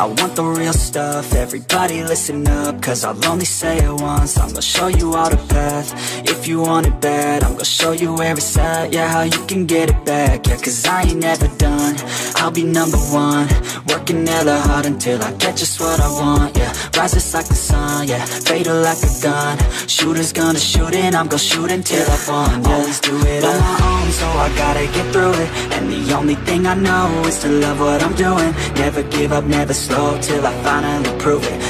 I want the real stuff, everybody listen up, cause I'll only say it once, I'm gonna show you all the path, if you want it bad, I'm gonna show you it's at, yeah, how you can get it back, yeah, cause I ain't never done, I'll be number one, working hella hard until I get just what I want, yeah, rises like the sun, yeah, fatal like a gun, shooters gonna shoot and I'm gonna shoot until I won, yeah, always do it on my own, so I gotta get through it, and the only thing I know is to love what I'm doing, never give up, never slow, till I finally prove it,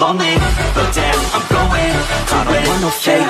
lonely, but damn, I'm going I don't want no fake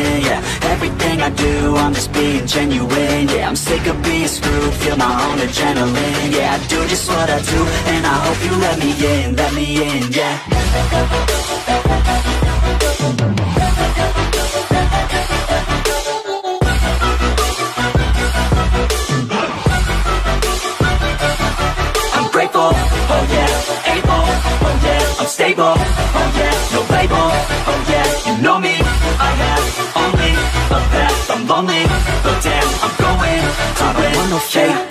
Yeah, everything I do, I'm just being genuine. Yeah, I'm sick of being screwed, feel my own adrenaline. Yeah, I do just what I do, and I hope you let me in, let me in, yeah. I'm grateful, oh yeah, able, oh yeah, I'm stable, oh yeah, no label, lonely, but damn, I'm going. To I don't want no fake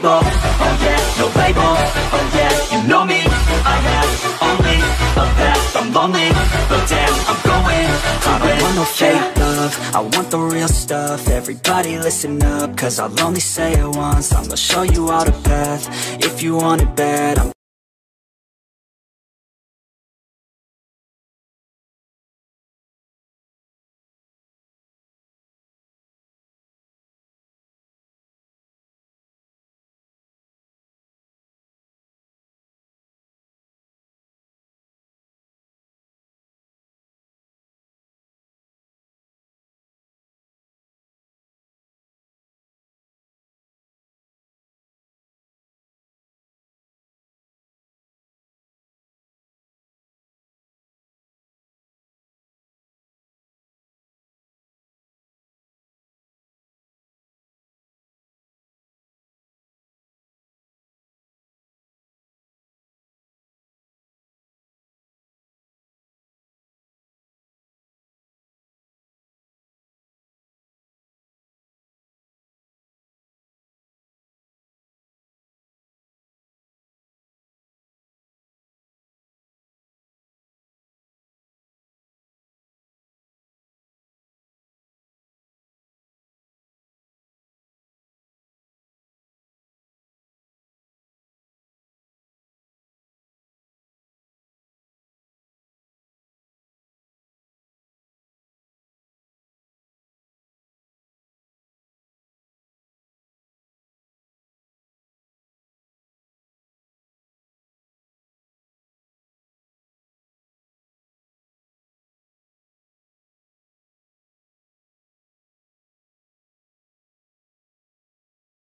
able, oh yeah, I'm no label, oh yeah, you know me, I have only a path I'm lonely, but damn, I'm going I don't want no fake love, I want the real stuff. Everybody listen up, cause I'll only say it once. I'ma show you all the path, if you want it bad I'm